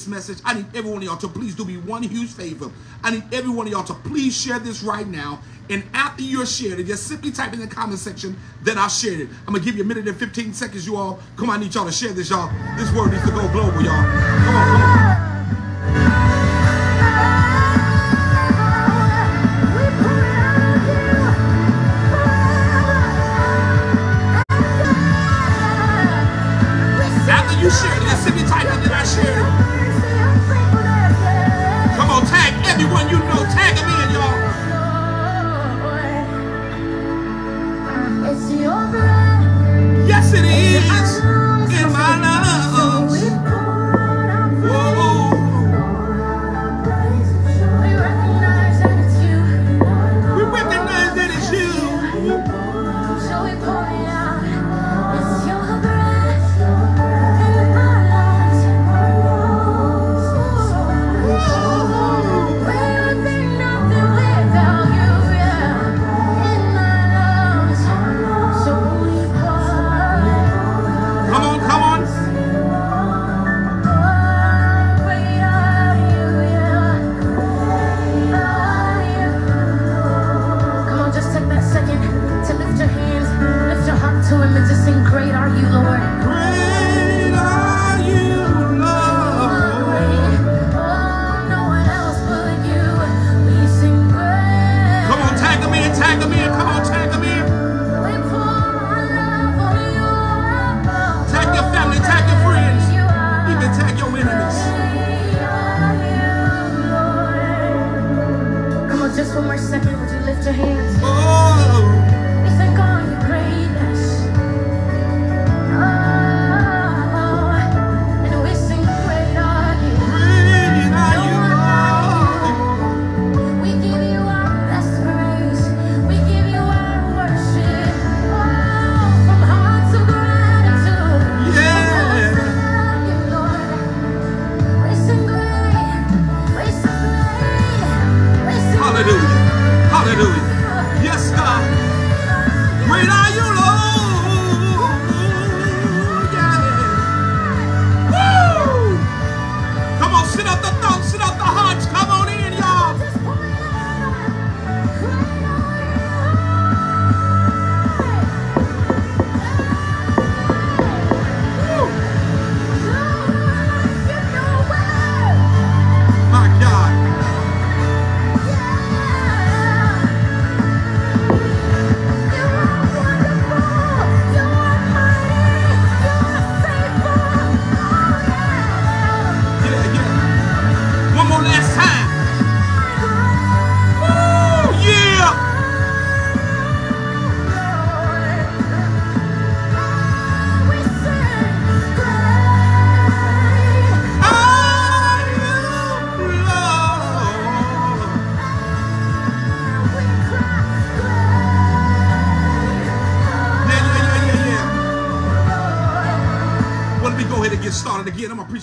this message, I need every one of y'all to please do me one huge favor. I need every one of y'all to please share this right now. And after you're shared it, just simply type in the comment section that I shared it. I'm gonna give you a minute and 15 seconds, you all. Come on, I need y'all to share this, y'all. This word needs to go global, y'all. Come on, come on. You shared it, just simply type that I shared it. Come on, tag everyone you know. Tag them in, y'all. It's your breath Yes, it is. In my lungs.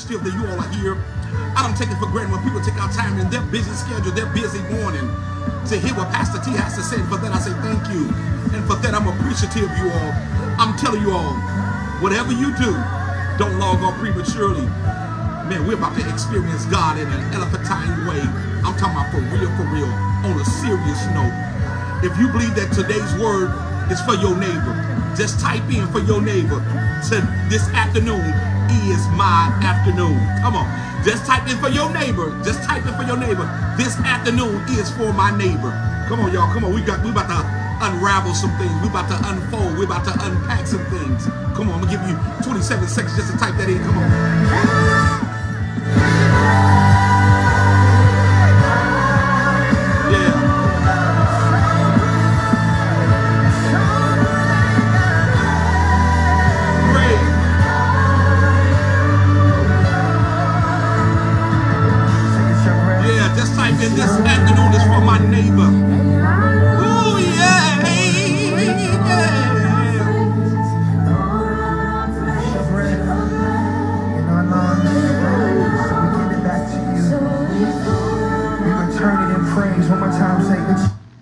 Again. That you all are here. I don't take it for granted when people take out time in their busy schedule, their busy morning to hear what Pastor T has to say. For that, I say thank you. And for that, I'm appreciative, of you all. I'm telling you all, whatever you do, don't log on prematurely. Man, we're about to experience God in an elephantine way. I'm talking about for real, for real, on a serious note. If you believe that today's word is for your neighbor, just type in for your neighbor. To this afternoon is my afternoon. Come on. Just type in for your neighbor. Just type in for your neighbor. This afternoon is for my neighbor. Come on, y'all. Come on. We got we about to unravel some things. We about to unfold. We about to unpack some things. Come on, I'm gonna give you 27 seconds just to type that in. Come on.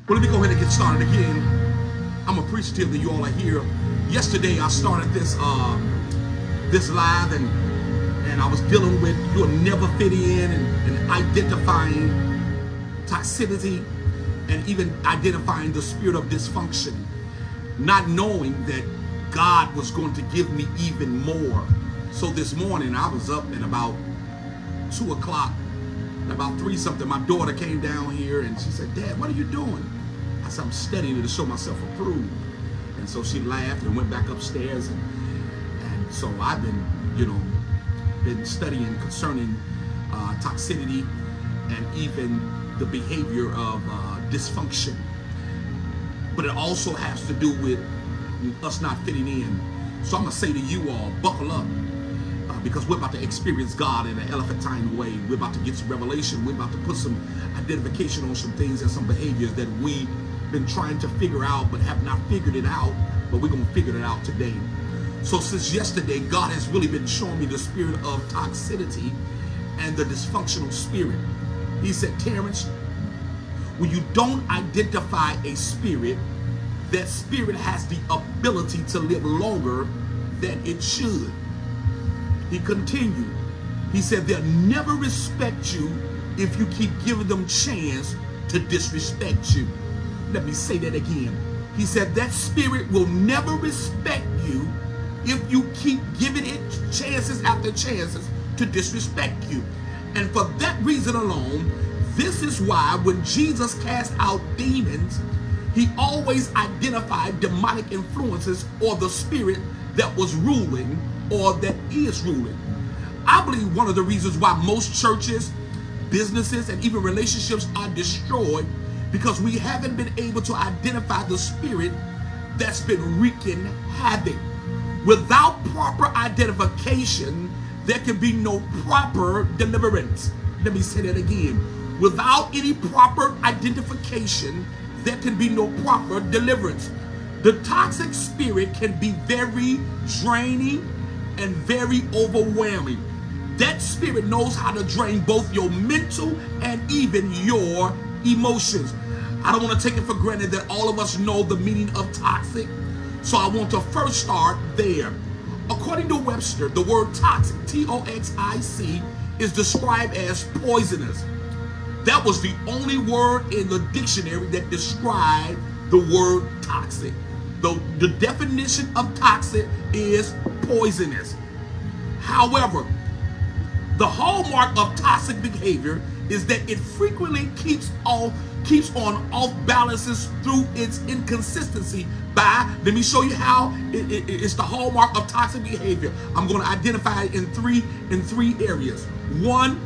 Well, let me go ahead and get started again. I'm appreciative that you all are here. Yesterday, I started this uh, this live, and and I was dealing with you'll never fit in, and, and identifying toxicity, and even identifying the spirit of dysfunction, not knowing that God was going to give me even more. So this morning, I was up at about two o'clock about three something, my daughter came down here and she said, Dad, what are you doing? I said, I'm studying to show myself approved. And so she laughed and went back upstairs. And, and so I've been, you know, been studying concerning uh, toxicity and even the behavior of uh, dysfunction. But it also has to do with us not fitting in. So I'm going to say to you all, buckle up because we're about to experience God in an elephantine way. We're about to get some revelation. We're about to put some identification on some things and some behaviors that we've been trying to figure out but have not figured it out. But we're going to figure it out today. So since yesterday, God has really been showing me the spirit of toxicity and the dysfunctional spirit. He said, Terrence, when you don't identify a spirit, that spirit has the ability to live longer than it should. He continued. He said, they'll never respect you if you keep giving them chance to disrespect you. Let me say that again. He said, that spirit will never respect you if you keep giving it chances after chances to disrespect you. And for that reason alone, this is why when Jesus cast out demons, he always identified demonic influences or the spirit that was ruling or that is ruling. I believe one of the reasons why most churches, businesses, and even relationships are destroyed because we haven't been able to identify the spirit that's been wreaking havoc. Without proper identification, there can be no proper deliverance. Let me say that again. Without any proper identification, there can be no proper deliverance. The toxic spirit can be very draining and very overwhelming. That spirit knows how to drain both your mental and even your emotions. I don't want to take it for granted that all of us know the meaning of toxic. So I want to first start there. According to Webster, the word toxic, T-O-X-I-C, is described as poisonous. That was the only word in the dictionary that described the word toxic. The, the definition of toxic is poisonous. However, the hallmark of toxic behavior is that it frequently keeps off keeps on off balances through its inconsistency by let me show you how it- it- it's the hallmark of toxic behavior. I'm going to identify it in three in three areas. One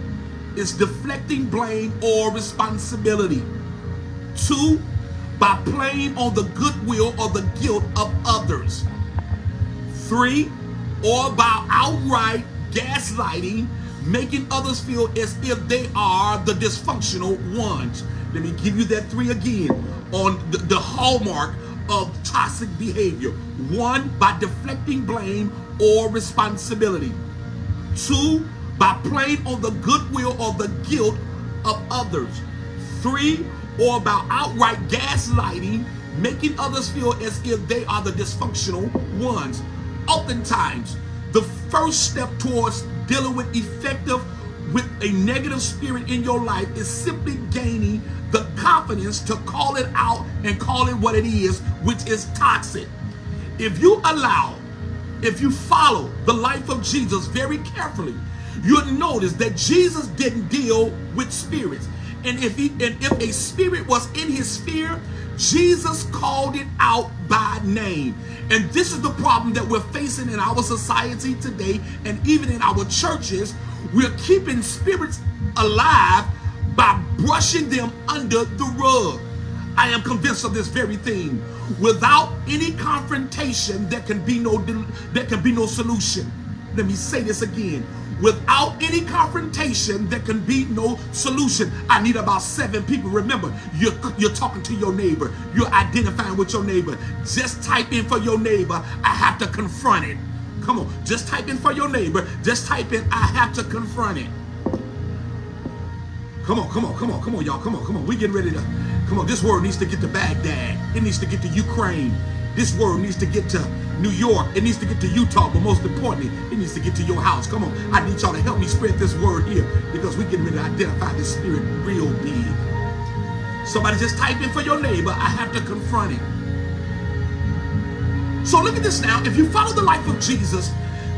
is deflecting blame or responsibility. Two by playing on the goodwill or the guilt of others Three, or by outright gaslighting, making others feel as if they are the dysfunctional ones. Let me give you that three again on the, the hallmark of toxic behavior. One, by deflecting blame or responsibility. Two, by playing on the goodwill or the guilt of others. Three, or about outright gaslighting, making others feel as if they are the dysfunctional ones. Oftentimes, the first step towards dealing with effective with a negative spirit in your life is simply gaining the confidence to call it out and call it what it is, which is toxic. If you allow, if you follow the life of Jesus very carefully, you'll notice that Jesus didn't deal with spirits. And if he and if a spirit was in his sphere, Jesus called it out by name. And this is the problem that we're facing in our society today and even in our churches. We're keeping spirits alive by brushing them under the rug. I am convinced of this very thing. Without any confrontation, there can be no there can be no solution. Let me say this again. Without any confrontation, there can be no solution. I need about seven people. Remember, you're, you're talking to your neighbor. You're identifying with your neighbor. Just type in for your neighbor. I have to confront it. Come on. Just type in for your neighbor. Just type in, I have to confront it. Come on, come on, come on, come on, y'all. Come on, come on. We getting ready to, come on. This word needs to get to Baghdad. It needs to get to Ukraine. This word needs to get to New York. It needs to get to Utah, but most importantly, it needs to get to your house. Come on. I need y'all to help me spread this word here because we're getting ready to identify this spirit real big. Somebody just type in for your neighbor. I have to confront it. So look at this now. If you follow the life of Jesus,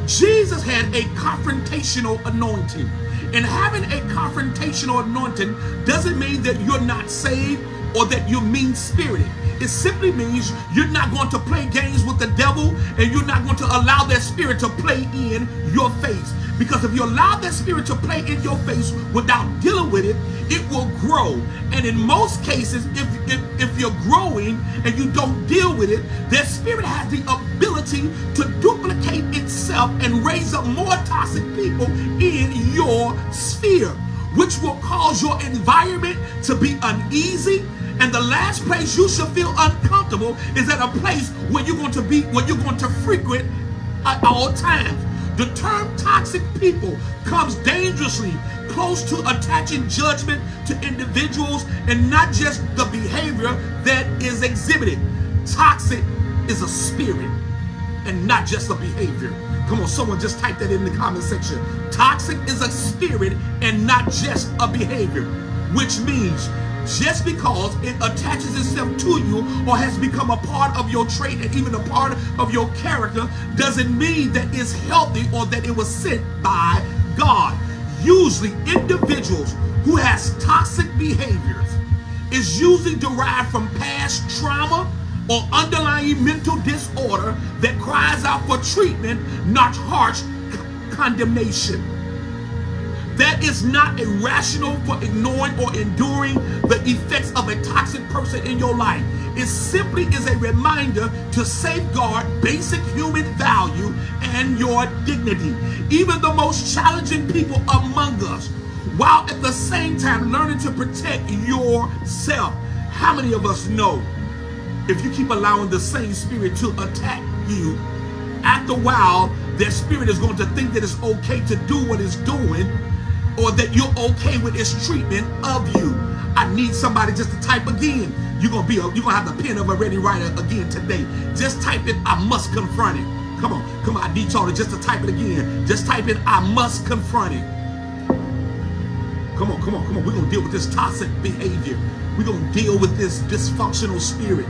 Jesus had a confrontational anointing. And having a confrontational anointing doesn't mean that you're not saved or that you're mean spirited. It simply means you're not going to play games with the devil and you're not going to allow that spirit to play in your face. Because if you allow that spirit to play in your face without dealing with it, it will grow. And in most cases, if, if, if you're growing and you don't deal with it, that spirit has the ability to duplicate itself and raise up more toxic people in your sphere, which will cause your environment to be uneasy and the last place you should feel uncomfortable is at a place where you're going to be, where you're going to frequent at all times. The term toxic people comes dangerously close to attaching judgment to individuals and not just the behavior that is exhibited. Toxic is a spirit and not just a behavior. Come on, someone just type that in the comment section. Toxic is a spirit and not just a behavior, which means just because it attaches itself to you or has become a part of your trait and even a part of your character doesn't mean that it's healthy or that it was sent by God. Usually individuals who has toxic behaviors is usually derived from past trauma or underlying mental disorder that cries out for treatment, not harsh condemnation. That is not a rational for ignoring or enduring the effects of a toxic person in your life. It simply is a reminder to safeguard basic human value and your dignity. Even the most challenging people among us, while at the same time learning to protect yourself. How many of us know if you keep allowing the same spirit to attack you, after a while, that spirit is going to think that it's okay to do what it's doing or that you're okay with its treatment of you. I need somebody just to type again. You're gonna be a, you're gonna have the pen of a ready writer again today. Just type it, I must confront it. Come on, come on, I need y'all to just to type it again. Just type it, I must confront it. Come on, come on, come on. We're gonna deal with this toxic behavior. We're gonna deal with this dysfunctional spirit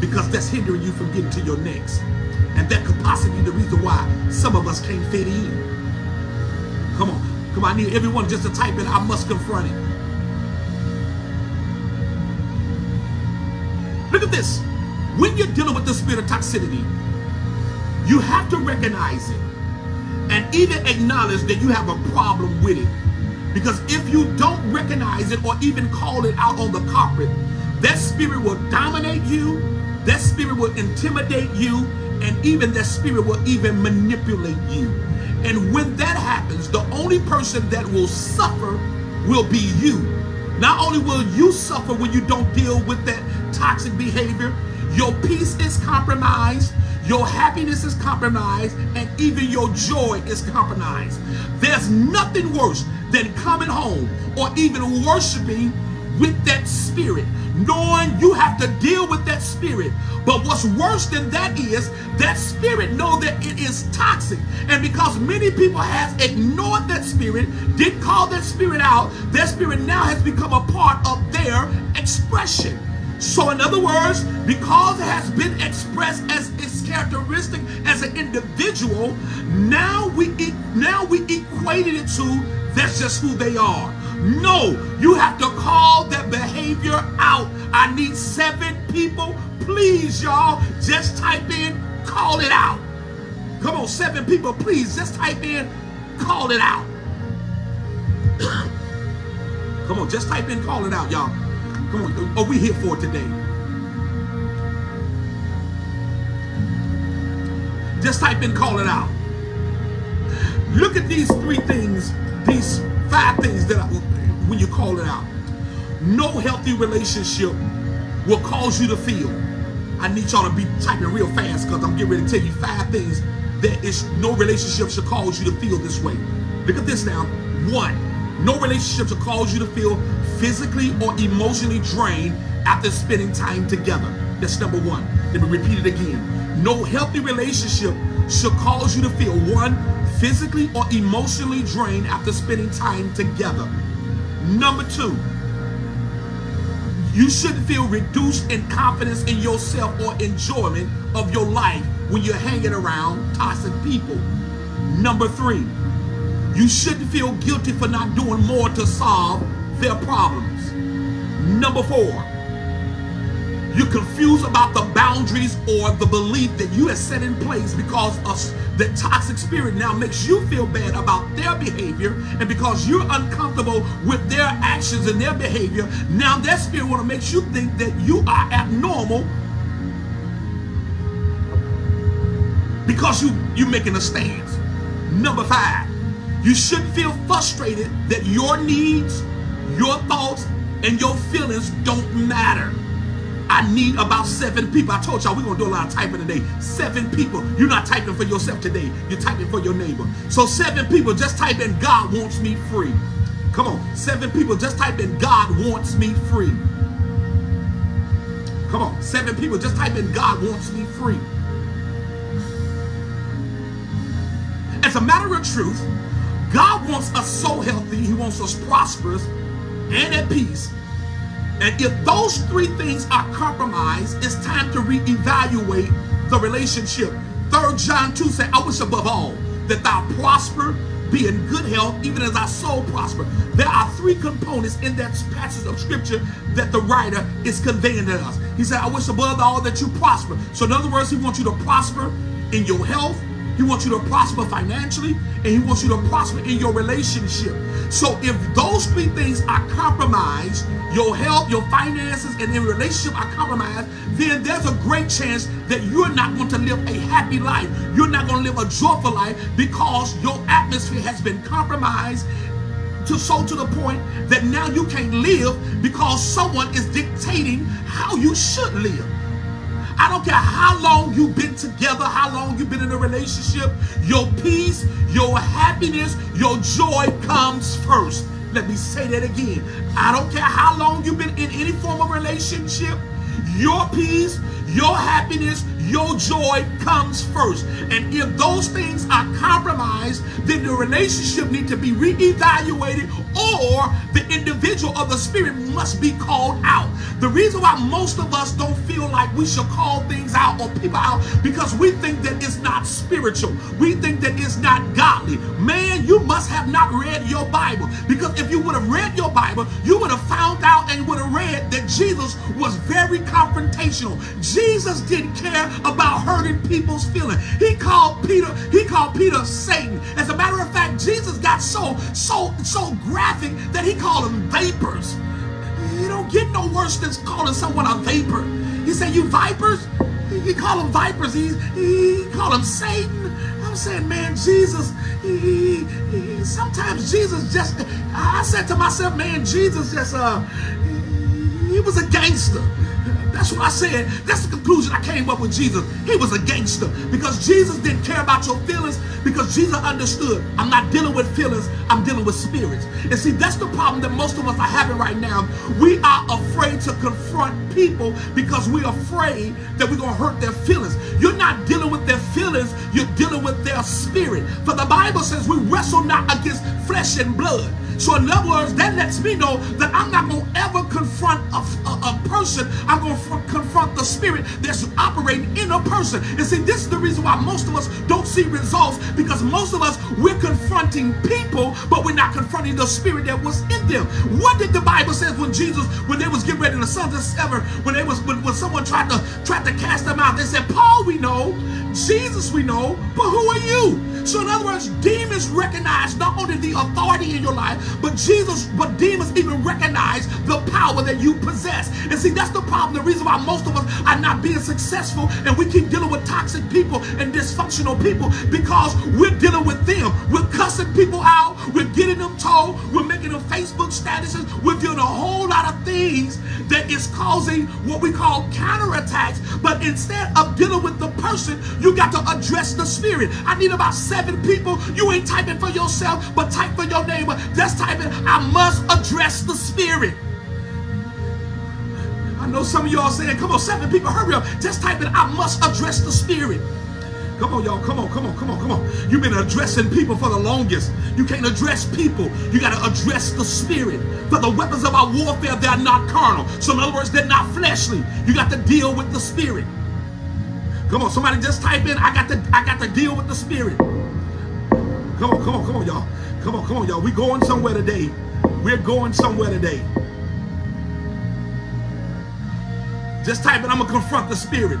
because that's hindering you from getting to your next. And that could possibly be the reason why some of us can't fit in. Come on, Come on, I need everyone just to type in, I must confront it. Look at this. When you're dealing with the spirit of toxicity, you have to recognize it and even acknowledge that you have a problem with it. Because if you don't recognize it or even call it out on the carpet, that spirit will dominate you, that spirit will intimidate you, and even that spirit will even manipulate you. And when that happens, the only person that will suffer will be you. Not only will you suffer when you don't deal with that toxic behavior, your peace is compromised, your happiness is compromised, and even your joy is compromised. There's nothing worse than coming home or even worshiping with that spirit, knowing you have to deal with that spirit. But what's worse than that is that spirit know that it is toxic. And because many people have ignored that spirit, didn't call that spirit out, that spirit now has become a part of their expression. So in other words, because it has been expressed as its characteristic as an individual, now we now we equated it to that's just who they are. No, you have to call that behavior out. I need seven people. Please, y'all, just type in, call it out. Come on, seven people, please, just type in, call it out. Come on, just type in, call it out, y'all. Come on, are we here for today? Just type in, call it out. Look at these three things, these five things that I, when you call it out. No healthy relationship will cause you to feel. I need y'all to be typing real fast because I'm getting ready to tell you five things that is no relationship should cause you to feel this way. Look at this now. One, no relationship should cause you to feel physically or emotionally drained after spending time together. That's number one. Let me repeat it again. No healthy relationship should cause you to feel one, physically or emotionally drained after spending time together. Number two, you shouldn't feel reduced in confidence in yourself or enjoyment of your life when you're hanging around toxic people. Number three, you shouldn't feel guilty for not doing more to solve their problems. Number four, you're confused about the boundaries or the belief that you have set in place because of the toxic spirit now makes you feel bad about their behavior. And because you're uncomfortable with their actions and their behavior, now that spirit want to make you think that you are abnormal because you, you're making a stance. Number five, you shouldn't feel frustrated that your needs, your thoughts, and your feelings don't matter. I need about seven people. I told y'all we're going to do a lot of typing today. Seven people. You're not typing for yourself today. You're typing for your neighbor. So seven people, just type in God wants me free. Come on. Seven people, just type in God wants me free. Come on. Seven people, just type in God wants me free. As a matter of truth, God wants us so healthy. He wants us prosperous and at peace. And if those three things are compromised, it's time to reevaluate the relationship. Third John 2 said, I wish above all that thou prosper, be in good health, even as our soul prosper. There are three components in that passage of scripture that the writer is conveying to us. He said, I wish above all that you prosper. So in other words, he wants you to prosper in your health, he wants you to prosper financially, and he wants you to prosper in your relationship. So if those three things are compromised, your health, your finances, and your relationship are compromised, then there's a great chance that you're not going to live a happy life. You're not going to live a joyful life because your atmosphere has been compromised to so to the point that now you can't live because someone is dictating how you should live. I don't care how long you've been together, how long you've been in a relationship, your peace, your happiness, your joy comes first. Let me say that again. I don't care how long you've been in any form of relationship, your peace, your happiness, your joy comes first. And if those things are compromised, then the relationship need to be reevaluated or the individual of the spirit must be called out. The reason why most of us don't feel like we should call things out or people out because we think that it's not spiritual. We think that it's not godly. Man, you must have not read your Bible because if you would have read your Bible, you would have found out and would have read that Jesus was very confrontational. Jesus didn't care about hurting people's feelings. He called Peter, he called Peter Satan. As a matter of fact, Jesus got so, so, so graphic that he called them vapors. You don't get no worse than calling someone a vapor. He said, you vipers? He called them vipers. He, he called them Satan. I'm saying, man, Jesus, he, he, sometimes Jesus just, I said to myself, man, Jesus just, uh, he was a gangster. That's what I said. That's the conclusion I came up with Jesus. He was a gangster because Jesus didn't care about your feelings because Jesus understood I'm not dealing with feelings, I'm dealing with spirits. And see, that's the problem that most of us are having right now. We are afraid to confront people because we're afraid that we're going to hurt their feelings. You're not dealing with their feelings, you're dealing with their spirit. For the Bible says we wrestle not against flesh and blood. So in other words, that lets me know that I'm not going to ever confront a, a, a person. I'm going to confront the spirit that's operating in a person. And see, this is the reason why most of us don't see results because most of us, we're confronting people, but we're not confronting the spirit that was in them. What did the Bible say when Jesus, when they was getting ready, the sons of Sceva, when they was, when, when someone tried to, tried to cast them out, they said, Paul we know, Jesus we know, but who are you? So in other words, demons recognize not only the authority in your life, but Jesus, but demons even recognize the power that you possess. And see, that's the problem. The reason why most of us are not being successful and we keep dealing with toxic people and dysfunctional people because we're dealing with them. We're causing what we call counterattacks. But instead of dealing with the person, you got to address the spirit. I need about seven people. You ain't typing for yourself, but type for your neighbor. Just typing. I must address the spirit. I know some of y'all saying, come on, seven people, hurry up. Just type it. I must address the spirit. Come on, y'all. Come on, come on, come on, come on. You've been addressing people for the longest. You can't address people. You got to address the spirit. For the weapons of our warfare, they're not carnal. So in other words, they're not fleshly. You got to deal with the spirit. Come on, somebody just type in, I got to, I got to deal with the spirit. Come on, come on, come on, y'all. Come on, come on, y'all. We going somewhere today. We're going somewhere today. Just type in, I'm gonna confront the spirit.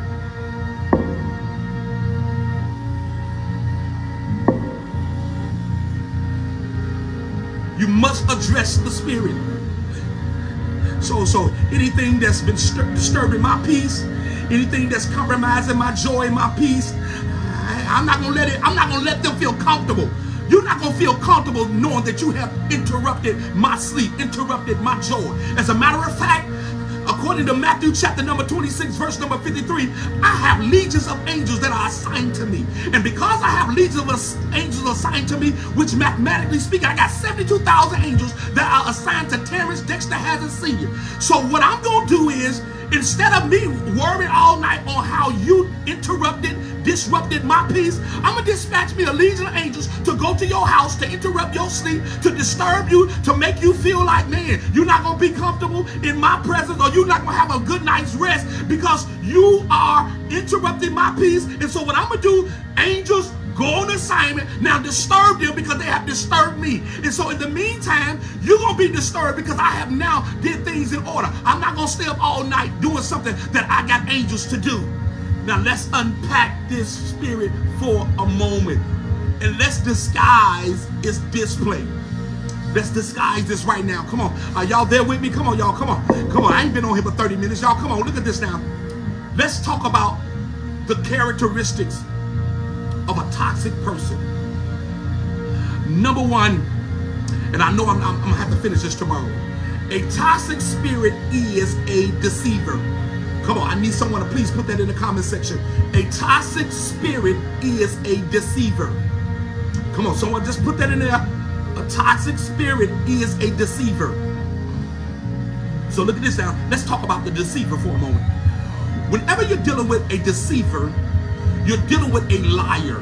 You must address the spirit. So, so anything that's been disturbing my peace, anything that's compromising my joy my peace, I, am not gonna let it. I'm not gonna let them feel comfortable. You're not gonna feel comfortable knowing that you have interrupted my sleep, interrupted my joy. As a matter of fact, according to Matthew chapter number 26, verse number 53, I have legions of angels that are assigned to me. And because I have legions of angels assigned to me, which mathematically speaking, I got 72,000 angels that are assigned to Terrence Dexter Hazard Sr. So what I'm gonna do is, instead of me worrying all night on how you interrupted, disrupted my peace, I'm gonna dispatch me a legion of angels to go to your house to interrupt your sleep, to disturb you, to make you feel like, man, you're not gonna be comfortable in my presence or you're not gonna have a good night's rest because you are interrupting my peace. And so what I'm gonna do, angels, go on assignment now disturb them because they have disturbed me and so in the meantime you're gonna be disturbed because i have now did things in order i'm not gonna stay up all night doing something that i got angels to do now let's unpack this spirit for a moment and let's disguise its display Let's disguise this right now. Come on. Are y'all there with me? Come on, y'all. Come on. Come on. I ain't been on here for 30 minutes. Y'all, come on. Look at this now. Let's talk about the characteristics of a toxic person. Number one, and I know I'm, I'm, I'm gonna have to finish this tomorrow. A toxic spirit is a deceiver. Come on, I need someone to please put that in the comment section. A toxic spirit is a deceiver. Come on, someone just put that in there. A toxic spirit is a deceiver. So look at this now. Let's talk about the deceiver for a moment. Whenever you're dealing with a deceiver, you're dealing with a liar.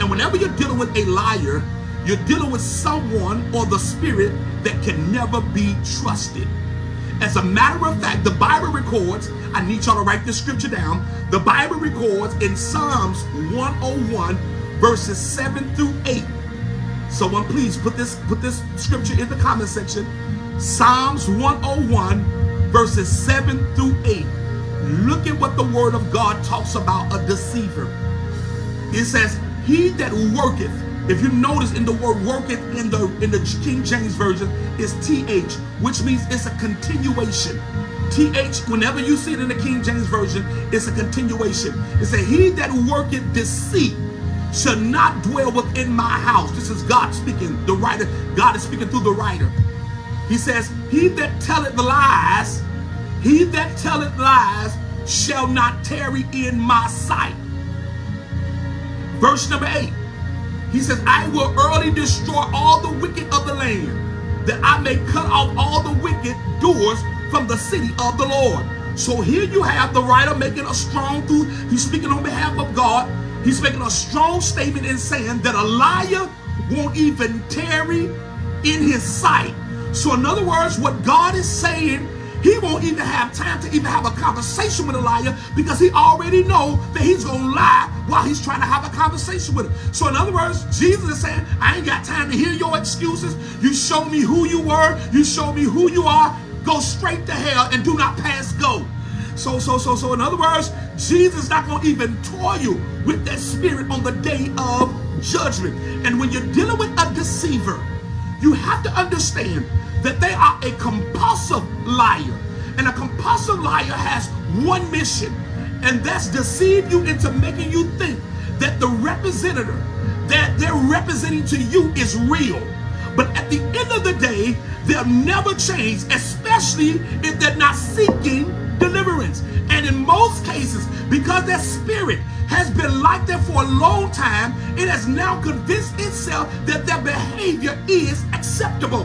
And whenever you're dealing with a liar, you're dealing with someone or the spirit that can never be trusted. As a matter of fact, the Bible records, I need y'all to write this scripture down. The Bible records in Psalms 101, verses 7 through 8. Someone please put this put this scripture in the comment section. Psalms 101, verses 7 through 8. Look at what the word of God talks about a deceiver. It says, He that worketh, if you notice in the word worketh in the in the King James Version, is TH, which means it's a continuation. TH, whenever you see it in the King James Version, it's a continuation. It says, He that worketh deceit shall not dwell within my house. This is God speaking, the writer. God is speaking through the writer. He says, He that telleth the lies He that telleth lies shall not tarry in my sight. Verse number eight. He says, I will early destroy all the wicked of the land, that I may cut off all the wicked doers from the city of the Lord. So here you have the writer making a strong truth. He's speaking on behalf of God. He's making a strong statement in saying that a liar won't even tarry in his sight. So in other words, what God is saying he won't even have time to even have a conversation with a liar because he already know that he's going to lie while he's trying to have a conversation with him. So in other words, Jesus is saying, I ain't got time to hear your excuses. You show me who you were. You show me who you are. Go straight to hell and do not pass go. So, so, so, so in other words, Jesus is not going to even toy you with that spirit on the day of judgment. And when you're dealing with a deceiver, you have to understand that they are a compulsive liar. And a compulsive liar has one mission, and that's deceive you into making you think that the representative that they're representing to you is real. But at the end of the day, they'll never change, especially if they're not seeking deliverance. And in most cases, because their spirit has been like that for a long time, it has now convinced itself that their behavior is acceptable.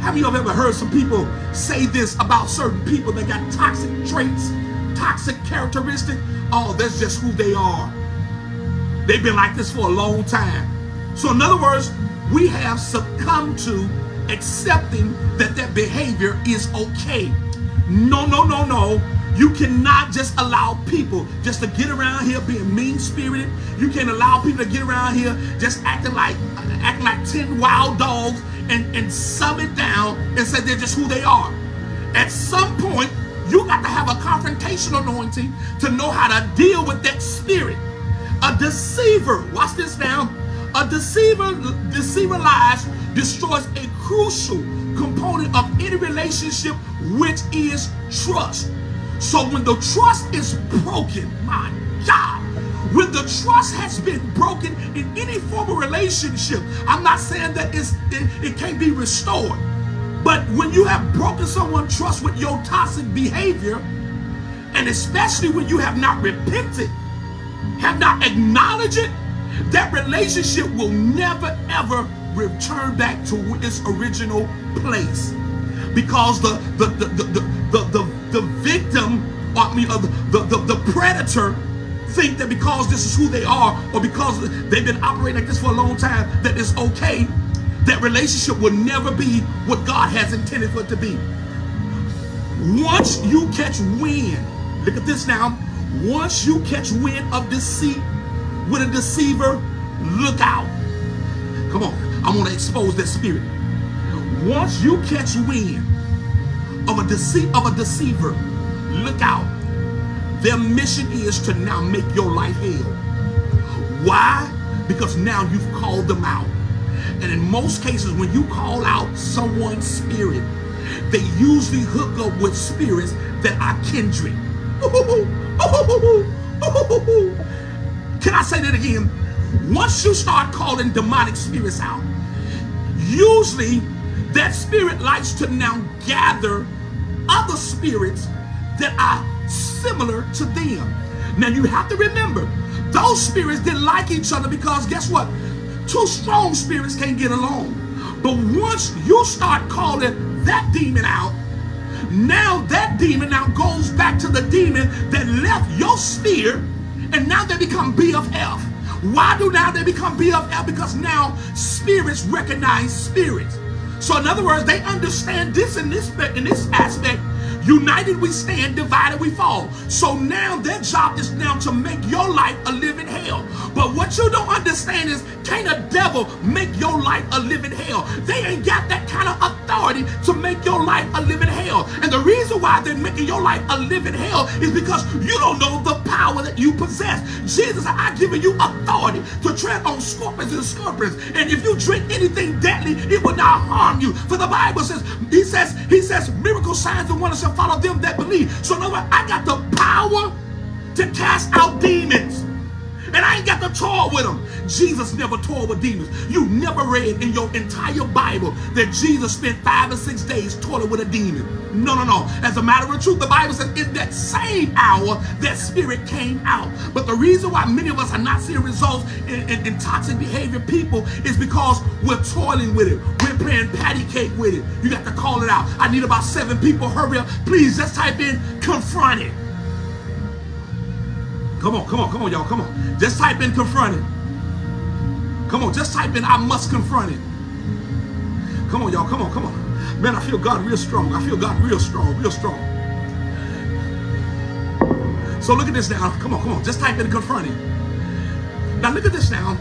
Have you ever heard some people say this about certain people that got toxic traits, toxic characteristics? Oh, that's just who they are. They've been like this for a long time. So in other words, we have succumbed to accepting that their behavior is okay. No, no, no, no. You cannot just allow people just to get around here being mean-spirited. You can't allow people to get around here just acting like acting like 10 wild dogs and, and sum it down and say they're just who they are. At some point, you got to have a confrontation anointing to know how to deal with that spirit. A deceiver, watch this now. A deceiver, deceiver lies destroys a crucial component of any relationship, which is trust. So when the trust is broken, my God, when the trust has been broken in any form of relationship, I'm not saying that it's, it, it can't be restored. But when you have broken someone's trust with your toxic behavior, and especially when you have not repented, have not acknowledged it, that relationship will never ever return back to its original place. Because the the the the the, the, the, the victim, I mean uh, the, the, the predator think that because this is who they are or because they've been operating like this for a long time that it's okay that relationship will never be what God has intended for it to be. Once you catch wind, look at this now. Once you catch wind of deceit with a deceiver, look out. Come on, I want to expose that spirit. Once you catch wind of a deceit of a deceiver, look out. Their mission is to now make your life hell. Why? Because now you've called them out. And in most cases, when you call out someone's spirit, they usually hook up with spirits that are kindred. Can I say that again? Once you start calling demonic spirits out, usually that spirit likes to now gather other spirits that are similar to them. Now you have to remember, those spirits didn't like each other because guess what? Two strong spirits can't get along. But once you start calling that demon out, now that demon now goes back to the demon that left your sphere, and now they become BFF. Why do now they become BFF? Because now spirits recognize spirits. So in other words, they understand this in this in this aspect United we stand, divided we fall. So now their job is now to make your life a living hell. But what you don't understand is, can't a devil make your life a living hell? They ain't got that kind of authority to make your life a living hell. And the reason why they're making your life a living hell is because you don't know the power that you possess. Jesus I've given you authority to tread on scorpions and scorpions. And if you drink anything deadly, it will not harm you. For the Bible says, he says, he says, miracle signs and wonders shall follow them that believe. So in other words, I got the power to cast out demons. And I ain't got to toil with them. Jesus never toiled with demons. You never read in your entire Bible that Jesus spent five or six days toiling with a demon. No, no, no. As a matter of truth, the Bible says in that same hour, that spirit came out. But the reason why many of us are not seeing results in, in, in toxic behavior people is because we're toiling with it. We're playing patty cake with it. You got to call it out. I need about seven people. Hurry up. Please, just type in confront it. Come on, come on, come on, y'all. Come on. Just type in confront it. Come on, just type in I must confront it. Come on, y'all. Come on, come on. Man, I feel God real strong. I feel God real strong, real strong. So look at this now. Come on, come on. Just type in confront it. Now look at this now.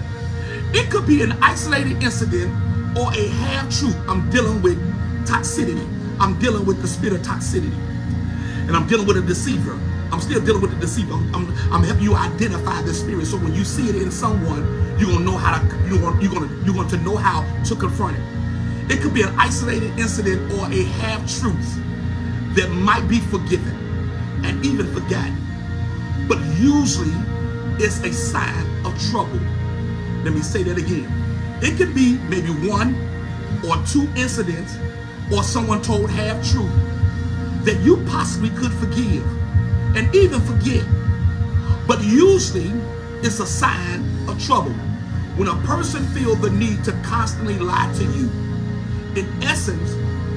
It could be an isolated incident or a half truth. I'm dealing with toxicity. I'm dealing with the spirit of toxicity. And I'm dealing with a deceiver. I'm still dealing with the deceiver. I'm, I'm, I'm helping you identify the spirit. So when you see it in someone, you're gonna know how to you're gonna you're gonna you're going to know how to confront it. It could be an isolated incident or a half truth that might be forgiven and even forgotten. But usually it's a sign of trouble. Let me say that again. It could be maybe one or two incidents or someone told half truth that you possibly could forgive and even forget. But usually it's a sign of trouble. When a person feels the need to constantly lie to you, in essence,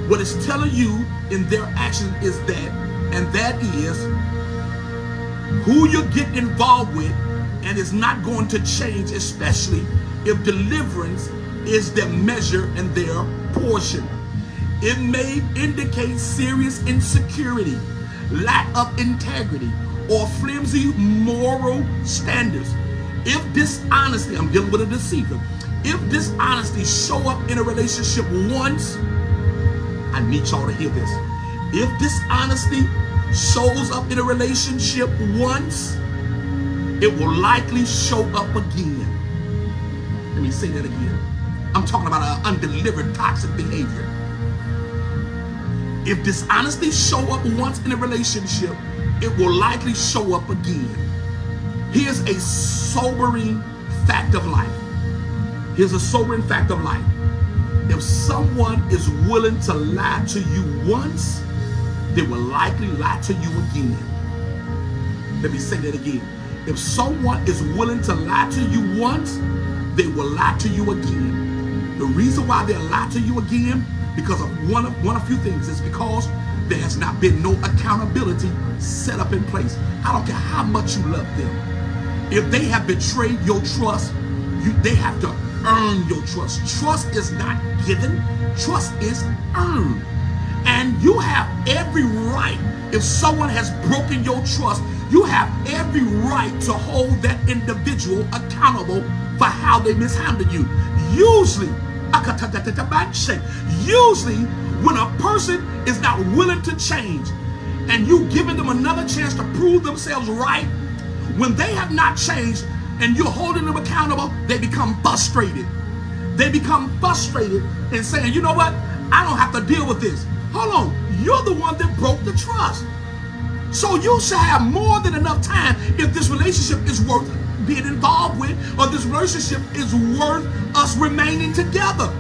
what it's telling you in their action is that, and that is who you get involved with and is not going to change, especially if deliverance is their measure and their portion. It may indicate serious insecurity, lack of integrity, or flimsy moral standards. If dishonesty, I'm dealing with a deceiver, if dishonesty show up in a relationship once, I need y'all to hear this. If dishonesty shows up in a relationship once, it will likely show up again. Let me say that again. I'm talking about an undelivered toxic behavior. If dishonesty show up once in a relationship, it will likely show up again. Here's a sobering fact of life. Here's a sobering fact of life. If someone is willing to lie to you once, they will likely lie to you again. Let me say that again. If someone is willing to lie to you once, they will lie to you again. The reason why they'll lie to you again, because of one of one of few things, is because there has not been no accountability set up in place. I don't care how much you love them. If they have betrayed your trust, you, they have to earn your trust. Trust is not given, trust is earned. And you have every right, if someone has broken your trust, you have every right to hold that individual accountable for how they mishandled you. Usually, usually when a person is not willing to change and you giving them another chance to prove themselves right, when they have not changed and you're holding them accountable, they become frustrated. They become frustrated and saying, you know what? I don't have to deal with this. Hold on. You're the one that broke the trust. So you should have more than enough time if this relationship is worth being involved with or this relationship is worth us remaining together.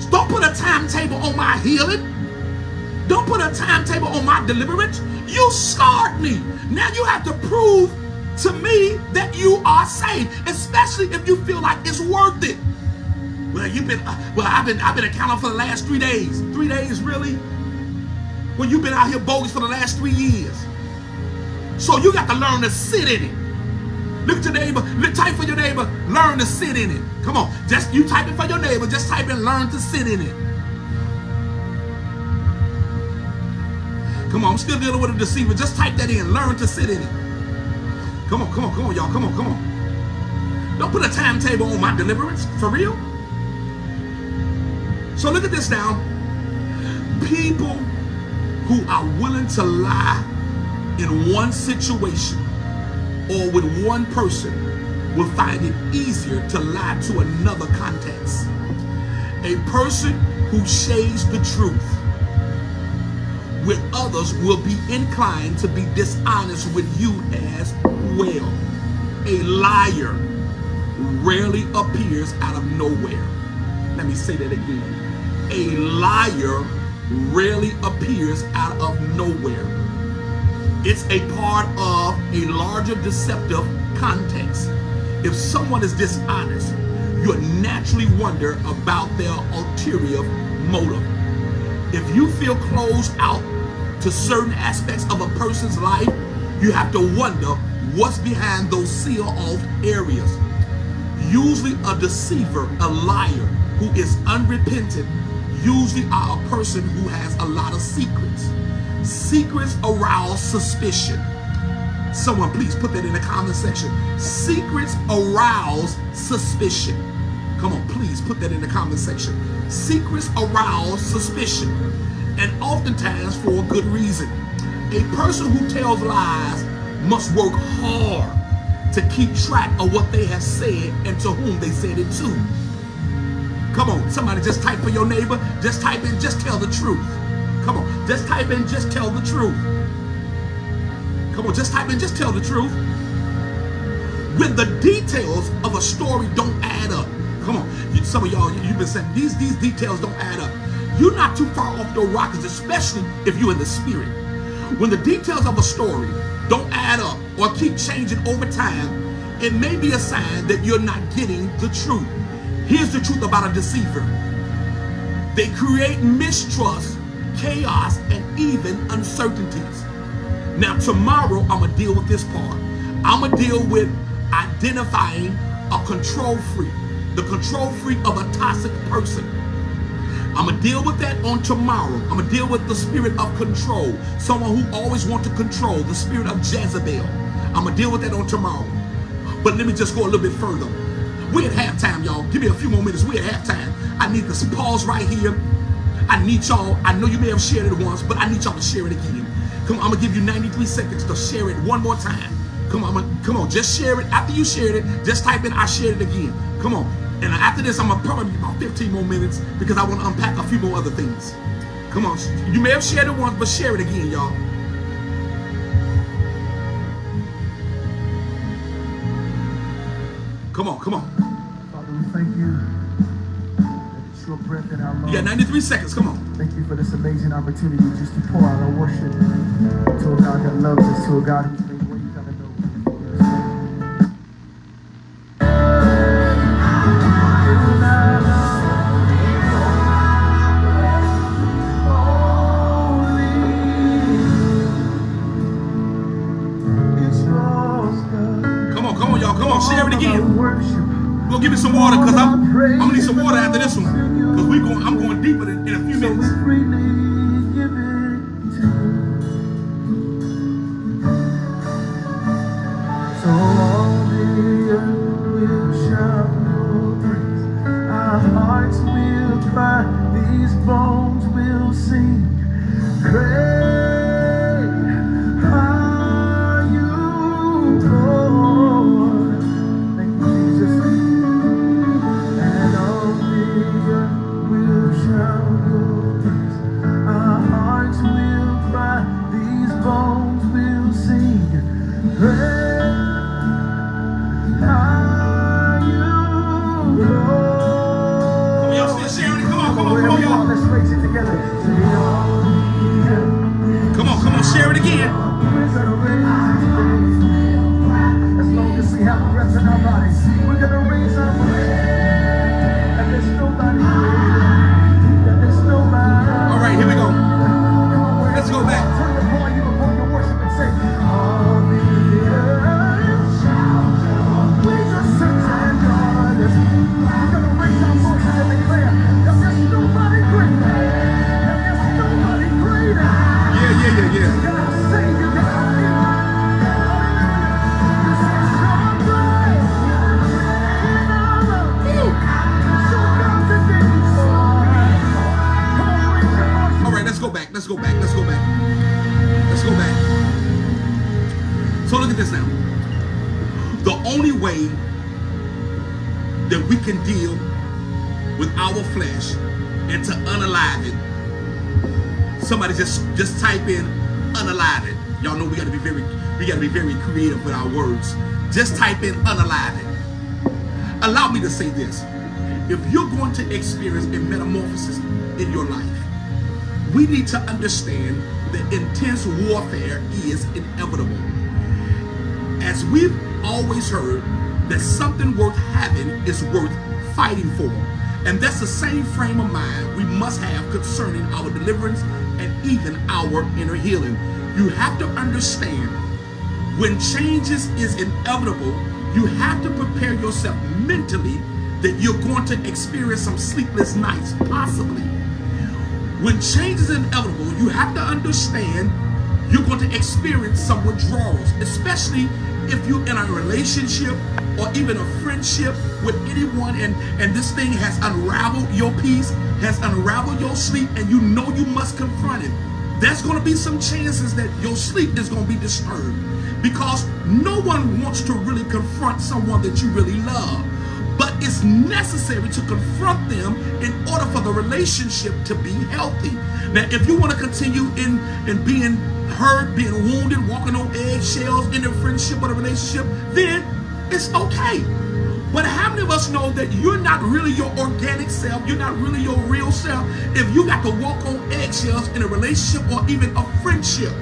So don't put a timetable on my healing. Don't put a timetable on my deliverance. You scarred me. Now you have to prove to me that you are saved, especially if you feel like it's worth it. Well, you've been uh, well, I've been I've been accounting for the last three days. Three days, really? Well, you've been out here bogus for the last three years. So you got to learn to sit in it. Look at your neighbor. Look, type for your neighbor. Learn to sit in it. Come on. Just you type it for your neighbor. Just type in learn to sit in it. Come on. I'm still dealing with a deceiver. Just type that in. Learn to sit in it. Come on. Come on. Come on, y'all. Come on. Come on. Don't put a timetable on my deliverance. For real. So look at this now. People who are willing to lie in one situation or with one person will find it easier to lie to another context. A person who shades the truth with others will be inclined to be dishonest with you as well. A liar rarely appears out of nowhere. Let me say that again. A liar rarely appears out of nowhere. It's a part of a larger deceptive context. If someone is dishonest, you naturally wonder about their ulterior motive. If you feel closed out to certain aspects of a person's life, you have to wonder what's behind those seal off areas. Usually, a deceiver, a liar who is unrepentant, usually are a person who has a lot of secrets. Secrets arouse suspicion. Someone please put that in the comment section. Secrets arouse suspicion. Come on, please put that in the comment section. Secrets arouse suspicion. And oftentimes for a good reason. A person who tells lies must work hard to keep track of what they have said and to whom they said it to. Come on, somebody just type for your neighbor. Just type in, just tell the truth. Come on, just type in, just tell the truth. Come on, just type in, just tell the truth. When the details of a story don't add up, come on, you, some of y'all, you, have been saying these these details don't add up. You're not too far off the rockets, especially if you're in the spirit. When the details of a story don't add up or keep changing over time, it may be a sign that you're not getting the truth. Here's the truth about a deceiver. They create mistrust, chaos, and even uncertainties. Now, tomorrow, I'm going to deal with this part. I'm going to deal with identifying a control freak, the control freak of a toxic person. I'm going to deal with that on tomorrow. I'm going to deal with the spirit of control, someone who always wants to control, the spirit of Jezebel. I'm going to deal with that on tomorrow. But let me just go a little bit further. We're at halftime, y'all. Give me a few more minutes. We're at halftime. I need to pause right here. I need y'all. I know you may have shared it once, but I need y'all to share it again. Come on, I'm gonna give you 93 seconds to share it one more time. Come on, gonna, come on, just share it. After you shared it, just type in I shared it again. Come on. And after this, I'm gonna probably about 15 more minutes because I want to unpack a few more other things. Come on. You may have shared it once, but share it again, y'all. Come on, come on. Father, we thank you You got 93 seconds. Come on. Thank you for this amazing opportunity just to pour out our worship to a God that loves us, to a God who's made out of no way. Come on, come on, y'all. Come on, share it again. Go give me some water, cause I'm I'm gonna need some water after this one. So all the with our words. Just type in unalive it. allow me to say this. If you're going to experience a metamorphosis in your life, we need to understand that intense warfare is inevitable. As we've always heard, that something worth having is worth fighting for. And that's the same frame of mind we must have concerning our deliverance and even our inner healing. You have to understand when changes is inevitable, you have to prepare yourself mentally that you're going to experience some sleepless nights, possibly. When change is inevitable, you have to understand you're going to experience some withdrawals, especially if you're in a relationship or even a friendship with anyone and, and this thing has unraveled your peace, has unraveled your sleep, and you know you must confront it. There's going to be some chances that your sleep is going to be disturbed because no one wants to really confront someone that you really love but it's necessary to confront them in order for the relationship to be healthy. Now, if you want to continue in, in being hurt, being wounded, walking on eggshells in a friendship or a relationship, then it's okay. But how many of us know that you're not really your organic self, you're not really your real self if you got to walk on eggshells in a relationship or even a friendship?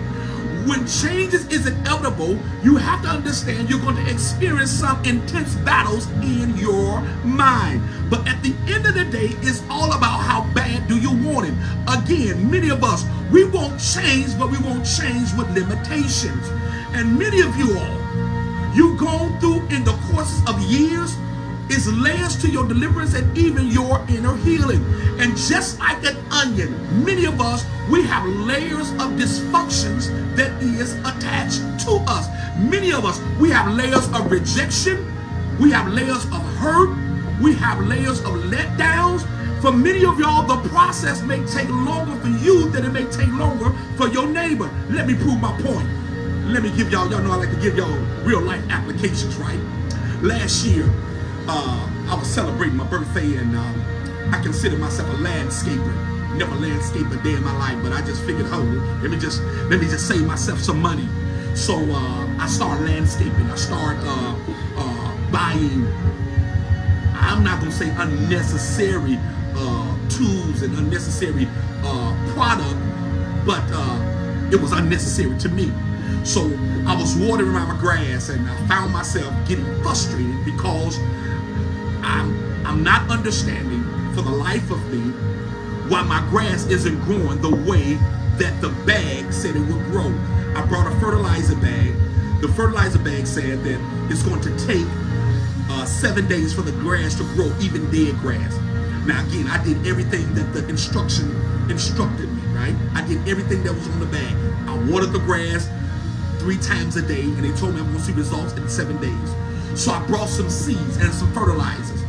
When changes is inevitable, you have to understand you're going to experience some intense battles in your mind. But at the end of the day, it's all about how bad do you want it. Again, many of us, we won't change, but we won't change with limitations. And many of you all, you've gone through in the courses of years, is layers to your deliverance and even your inner healing. And just like an onion, many of us, we have layers of dysfunctions that is attached to us. Many of us, we have layers of rejection, we have layers of hurt, we have layers of letdowns. For many of y'all, the process may take longer for you than it may take longer for your neighbor. Let me prove my point. Let me give y'all, y'all know I like to give y'all real life applications, right? Last year, uh, I was celebrating my birthday and um, I consider myself a landscaper. Never landscaped a day in my life, but I just figured, oh, let me just let me just save myself some money. So uh, I started landscaping. I started uh, uh, buying. I'm not gonna say unnecessary uh, tools and unnecessary product, but it was unnecessary to me. So I was watering my grass, and I found myself getting frustrated because I'm I'm not understanding for the life of me why my grass isn't growing the way that the bag said it would grow. I brought a fertilizer bag. The fertilizer bag said that it's going to take uh, seven days for the grass to grow, even dead grass. Now again, I did everything that the instruction instructed me, right? I did everything that was on the bag. I watered the grass three times a day, and they told me I'm gonna see results in seven days. So I brought some seeds and some fertilizers.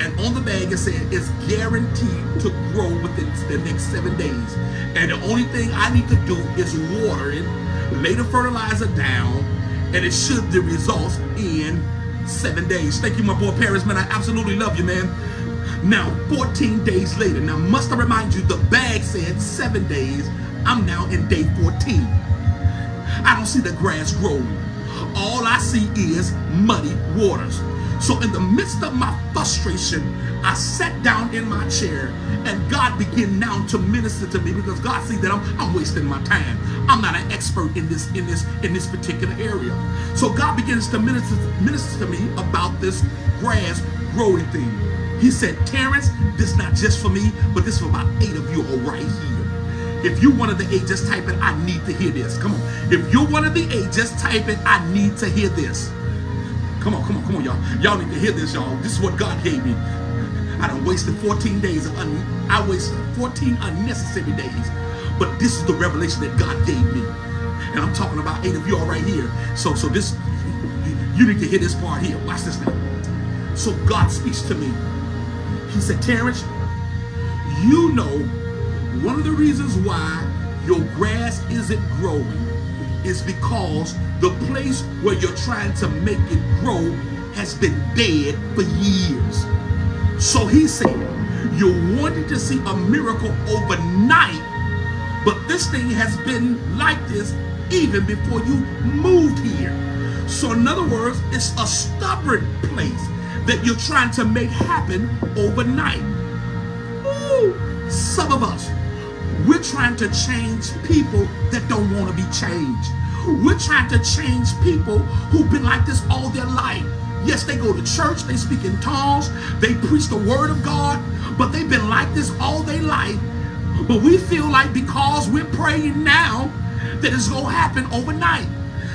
And on the bag it said it's guaranteed to grow within the next seven days. And the only thing I need to do is water it, lay the fertilizer down, and it should the results in seven days. Thank you, my boy Paris, man. I absolutely love you, man. Now, 14 days later, now must I remind you, the bag said seven days. I'm now in day 14. I don't see the grass growing. All I see is muddy waters. So in the midst of my frustration, I sat down in my chair and God began now to minister to me because God sees that I'm, I'm wasting my time. I'm not an expert in this in this in this particular area. So God begins to minister, minister to me about this grass growing thing. He said, Terrence, this is not just for me, but this is for about eight of you all right here. If you're one of the eight, just type it, I need to hear this. Come on. If you're one of the eight, just type it, I need to hear this. Come on, come on, come on, y'all. Y'all need to hear this, y'all. This is what God gave me. I done wasted 14 days. Of I wasted 14 unnecessary days. But this is the revelation that God gave me. And I'm talking about eight of you all right here. So, so this, you need to hear this part here. Watch this now. So God speaks to me. He said, Terrence, you know one of the reasons why your grass isn't growing is because the place where you're trying to make it grow has been dead for years. So he said, you wanted to see a miracle overnight, but this thing has been like this even before you moved here. So in other words, it's a stubborn place that you're trying to make happen overnight. Ooh, some of us, we're trying to change people that don't want to be changed. We're trying to change people who've been like this all their life. Yes, they go to church, they speak in tongues, they preach the word of God, but they've been like this all their life. But we feel like because we're praying now, that it's going to happen overnight.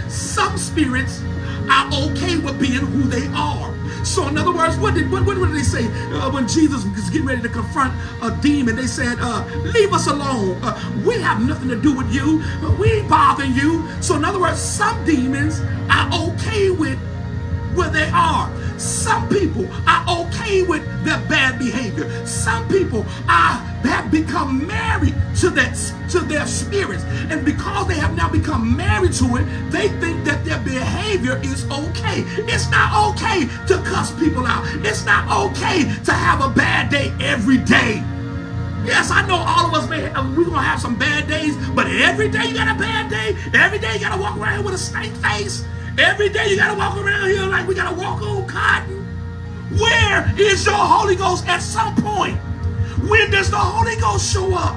Some spirits are okay with being who they are. So in other words, what did what, what did they say uh, when Jesus was getting ready to confront a demon? They said, uh, "Leave us alone. Uh, we have nothing to do with you. We ain't bothering you." So in other words, some demons are okay with where they are. Some people are okay with their bad behavior. Some people are have become married to that to their spirits, and because they have now become married to it, they think that their behavior is okay. It's not okay to cuss people out. It's not okay to have a bad day every day. Yes, I know all of us may uh, have, we're gonna have some bad days, but every day you got a bad day. Every day you gotta walk around here with a stank face. Every day you gotta walk around here like we gotta walk on cotton. Where is your Holy Ghost at some point? When does the Holy Ghost show up?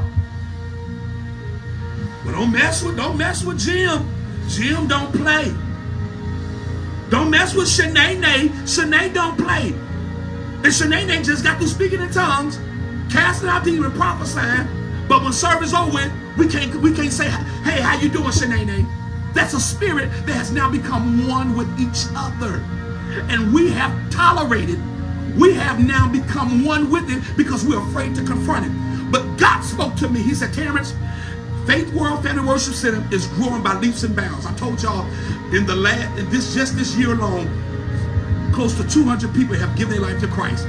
Well, don't mess with don't mess with Jim. Jim don't play. Don't mess with Shanae. Shanae don't play. And Shanae just got through speaking in tongues, casting out demons, prophesying. But when service over we can't we can't say, hey, how you doing, Shanae? That's a spirit that has now become one with each other. And we have tolerated, we have now become one with it because we're afraid to confront it. But God spoke to me. He said, Terrence, Faith World Family Worship Center is growing by leaps and bounds. I told y'all in the last, in this just this year alone, close to 200 people have given their life to Christ.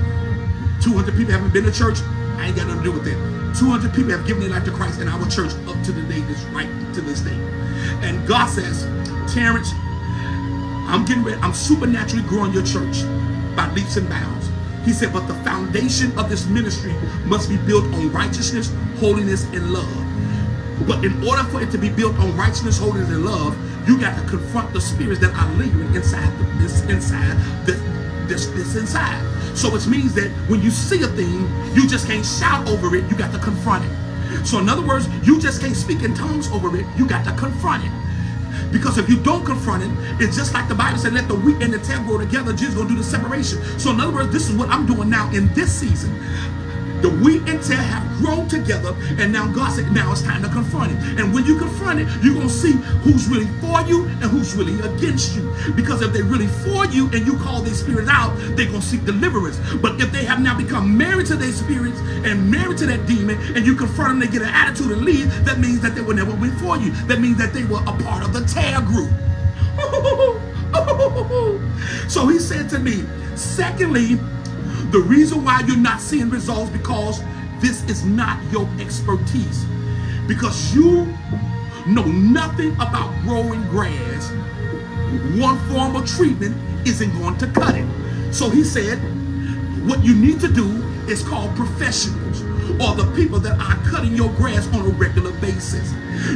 200 people haven't been to church. I ain't got nothing to do with that. 200 people have given their life to Christ in our church up to the day this right to this day. And God says, Terrence, I'm getting ready. I'm supernaturally growing your church by leaps and bounds. He said, but the foundation of this ministry must be built on righteousness, holiness, and love. But in order for it to be built on righteousness, holiness, and love, you got to confront the spirits that are lingering inside the, this inside this, this this inside. So which means that when you see a thing, you just can't shout over it. You got to confront it. So in other words, you just can't speak in tongues over it. You got to confront it. Because if you don't confront it, it's just like the Bible said, let the wheat and the tail grow together. Jesus gonna do the separation. So in other words, this is what I'm doing now in this season. The wheat and tail have grown together, and now God said, now it's time to confront it. And when you confront it, you're going to see who's really for you and who's really against you. Because if they're really for you and you call their spirits out, they're going to seek deliverance. But if they have now become married to their spirits and married to that demon, and you confront them, they get an attitude and leave, that means that they were never went for you. That means that they were a part of the tail group. so he said to me, secondly, the reason why you're not seeing results because this is not your expertise. Because you know nothing about growing grass. One form of treatment isn't going to cut it. So he said, what you need to do is call professionals or the people that are cutting your grass on a regular basis.